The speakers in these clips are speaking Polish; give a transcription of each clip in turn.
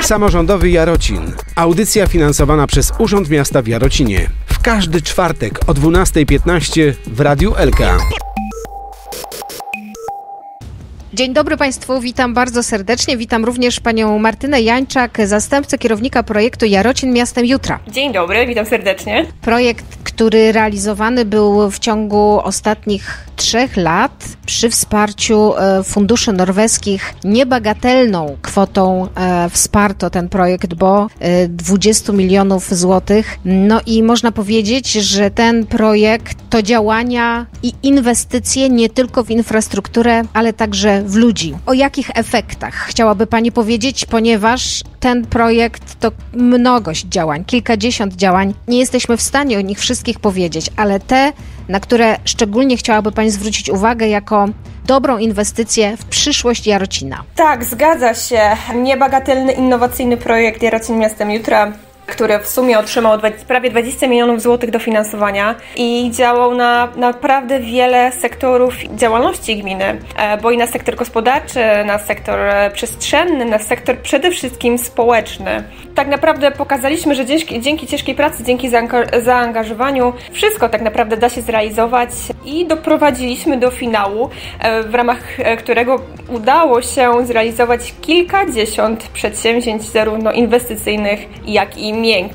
Samorządowy Jarocin. Audycja finansowana przez Urząd Miasta w Jarocinie. W każdy czwartek o 12.15 w Radiu Elka. Dzień dobry Państwu, witam bardzo serdecznie. Witam również panią Martynę Jańczak, zastępcę kierownika projektu Jarocin Miastem Jutra. Dzień dobry, witam serdecznie. Projekt, który realizowany był w ciągu ostatnich trzech lat przy wsparciu e, funduszy norweskich niebagatelną kwotą e, wsparto ten projekt, bo 20 e, milionów złotych. No i można powiedzieć, że ten projekt to działania i inwestycje nie tylko w infrastrukturę, ale także w ludzi. O jakich efektach chciałaby Pani powiedzieć, ponieważ ten projekt to mnogość działań, kilkadziesiąt działań. Nie jesteśmy w stanie o nich wszystkich powiedzieć, ale te, na które szczególnie chciałaby Pani zwrócić uwagę jako dobrą inwestycję w przyszłość Jarocina. Tak, zgadza się. Niebagatelny, innowacyjny projekt Jarocin Miastem Jutra który w sumie otrzymał prawie 20 milionów złotych dofinansowania i działał na naprawdę wiele sektorów działalności gminy, e, bo i na sektor gospodarczy, na sektor e, przestrzenny, na sektor przede wszystkim społeczny. Tak naprawdę pokazaliśmy, że dzięki, dzięki ciężkiej pracy, dzięki zaangażowaniu wszystko tak naprawdę da się zrealizować i doprowadziliśmy do finału, e, w ramach którego udało się zrealizować kilkadziesiąt przedsięwzięć zarówno inwestycyjnych, jak i Mieng.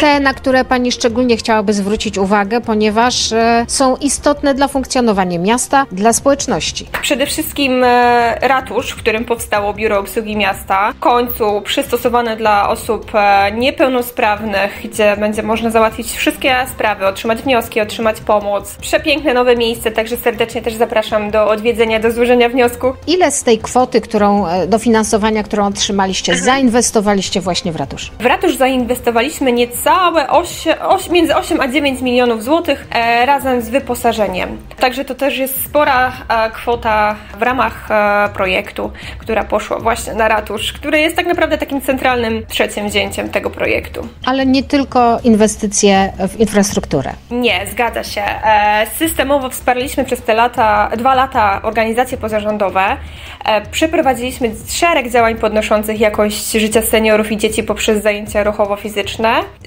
Te, na które Pani szczególnie chciałaby zwrócić uwagę, ponieważ e, są istotne dla funkcjonowania miasta, dla społeczności. Przede wszystkim e, ratusz, w którym powstało Biuro Obsługi Miasta, w końcu przystosowane dla osób e, niepełnosprawnych, gdzie będzie można załatwić wszystkie sprawy, otrzymać wnioski, otrzymać pomoc. Przepiękne nowe miejsce, także serdecznie też zapraszam do odwiedzenia, do złożenia wniosku. Ile z tej kwoty, którą, dofinansowania, którą otrzymaliście, zainwestowaliście właśnie w ratusz? W ratusz zainwestowaliśmy niecałe 8, 8, między 8 a 9 milionów złotych e, razem z wyposażeniem. Także to też jest spora e, kwota w ramach e, projektu, która poszła właśnie na ratusz, który jest tak naprawdę takim centralnym trzecim wzięciem tego projektu. Ale nie tylko inwestycje w infrastrukturę. Nie, zgadza się. E, systemowo wsparliśmy przez te lata, dwa lata organizacje pozarządowe. E, przeprowadziliśmy szereg działań podnoszących jakość życia seniorów i dzieci poprzez zajęcia ruchowo-fizyczne.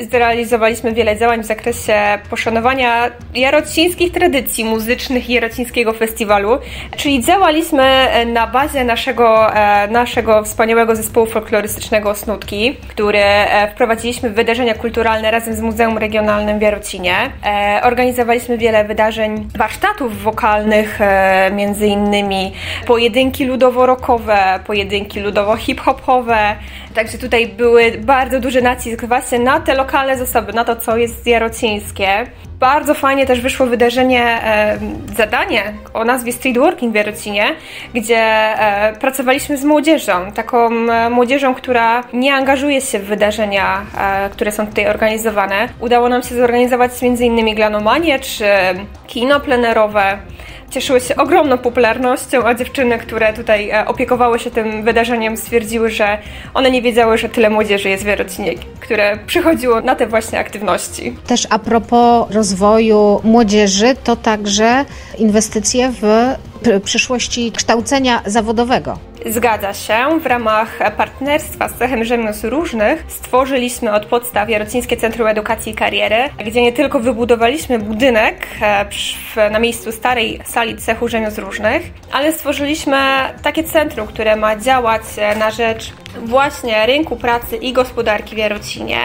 Zrealizowaliśmy wiele działań w zakresie poszanowania jarocińskich tradycji muzycznych i jarocińskiego festiwalu, czyli działaliśmy e, na bazie naszego, e, naszego wspaniałego zespołu folklorystycznego Snutki, który e, wprowadziliśmy w wydarzenia kulturalne razem z Muzeum Regionalnym w Jarocinie. Organizowaliśmy wiele wydarzeń, warsztatów wokalnych, między innymi pojedynki ludowo-rockowe, pojedynki ludowo-hip-hopowe, także tutaj były bardzo duże nacisk właśnie na te lokalne zasoby, na to, co jest jarocińskie. Bardzo fajnie też wyszło wydarzenie, e, zadanie o nazwie Street Working w Jarocinie, gdzie e, pracowaliśmy z młodzieżą, taką e, młodzieżą, która nie angażuje się w wydarzenia, e, które są tutaj organizowane. Udało nam się zorganizować m.in. glanomanie czy kino plenerowe cieszyły się ogromną popularnością, a dziewczyny, które tutaj e, opiekowały się tym wydarzeniem, stwierdziły, że one nie wiedziały, że tyle młodzieży jest w Jarocinie, które przychodziło na te właśnie aktywności. Też a propos rozwoju młodzieży, to także inwestycje w przyszłości kształcenia zawodowego. Zgadza się. W ramach partnerstwa z Cechem Rzemiosł Różnych stworzyliśmy od podstaw Jarocińskie Centrum Edukacji i Kariery, gdzie nie tylko wybudowaliśmy budynek e, na miejscu starej sali Cechu Rzemiosł Różnych, ale stworzyliśmy takie centrum, które ma działać na rzecz właśnie rynku pracy i gospodarki w Jarocinie,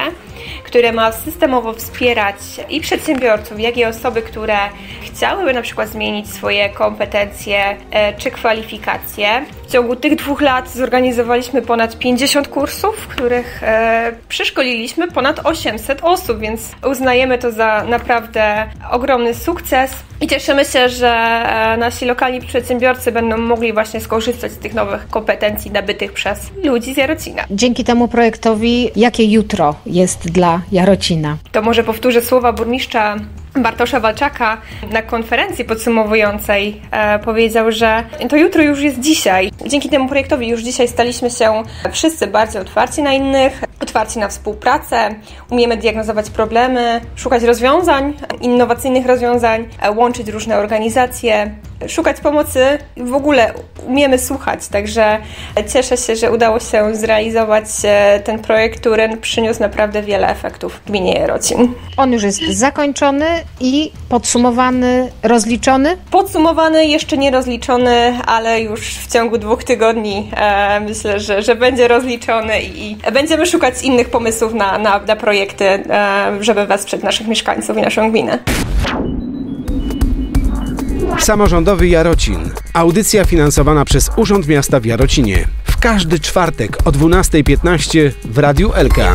które ma systemowo wspierać i przedsiębiorców, jak i osoby, które chciałyby na przykład zmienić swoje kompetencje e, czy kwalifikacje. W ciągu tych dwóch lat zorganizowaliśmy ponad 50 kursów, w których e, przeszkoliliśmy ponad 800 osób, więc uznajemy to za naprawdę ogromny sukces i cieszymy się, że e, nasi lokalni przedsiębiorcy będą mogli właśnie skorzystać z tych nowych kompetencji nabytych przez ludzi z Jarocina. Dzięki temu projektowi, jakie jutro jest dla Jarocina? To może powtórzę słowa burmistrza Bartosza Walczaka na konferencji podsumowującej e, powiedział, że to jutro już jest dzisiaj. Dzięki temu projektowi już dzisiaj staliśmy się wszyscy bardziej otwarci na innych, otwarci na współpracę, umiemy diagnozować problemy, szukać rozwiązań, innowacyjnych rozwiązań, e, łączyć różne organizacje, szukać pomocy, w ogóle umiemy słuchać, także cieszę się, że udało się zrealizować e, ten projekt, który przyniósł naprawdę wiele efektów w gminie Jarocin. On już jest zakończony i podsumowany, rozliczony? Podsumowany, jeszcze nie rozliczony, ale już w ciągu dwóch tygodni e, myślę, że, że będzie rozliczony i będziemy szukać innych pomysłów na, na, na projekty, e, żeby wesprzeć naszych mieszkańców i naszą gminę. Samorządowy Jarocin. Audycja finansowana przez Urząd Miasta w Jarocinie. W każdy czwartek o 12.15 w Radiu Elka.